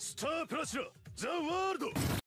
スタープラチナザ・ワールド